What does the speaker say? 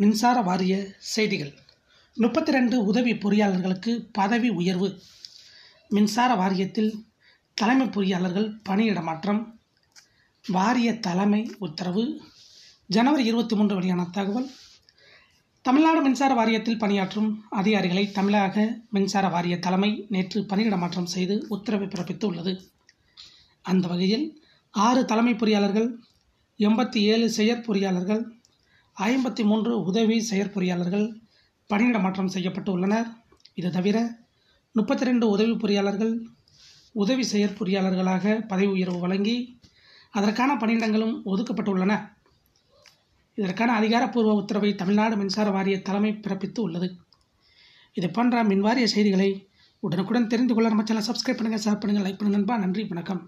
மின்சார வாரிய செய்திகள். முப்பத்தி ரெண்டு உதவி பொறியாளர்களுக்கு பதவி உயர்வு. மின்சார வாரியத்தில் தலைமை பொறியாளர்கள் பணியிட மாற்றம். வாரிய தலைமை உத்தரவு. ஜனவரி இருபத்தி மூன்று வெளியான தகவல். தமிழ்நாடு மின்சார வாரியத்தில் பணியாற்றும் அதிகாரிகளை தமிழக மின்சார வாரிய தலைமை நேற்று பணியிட மாற்றம் செய்து உத்தரவை பிறப்பித்து உள்ளது அந்த வகையில் ஆறு தலைமை பொறியாளர்கள் எண்பத்தி ஏழு செயற்பொறியாளர்கள் ஐம்பத்தி மூன்று உதவி செயற்பொறியாளர்கள் பணியிட மாற்றம் செய்யப்பட்டு உள்ளனர். இது தவிர முப்பத்தி ரெண்டு உதவி பொறியாளர்கள் உதவி செயற்பொறியாளர்களாக பதவி உயர்வு வழங்கி அதற்கான பணியிடங்களும் ஒதுக்கப்பட்டுள்ளன இதற்கான அதிகாரப்பூர்வ உத்தரவை தமிழ்நாடு மின்சார வாரிய தலைமை பிறப்பித்து உள்ளது. இது போன்ற மின்வாரிய செய்திகளை உடனுக்குடன் தெரிந்து கொள்ள நம்ம சேனல் சப்ஸ்கிரைப் பண்ணுங்கள் ஷேர் பண்ணுங்கள் லைக் பண்ணுங்கள் நண்பா. நன்றி வணக்கம்.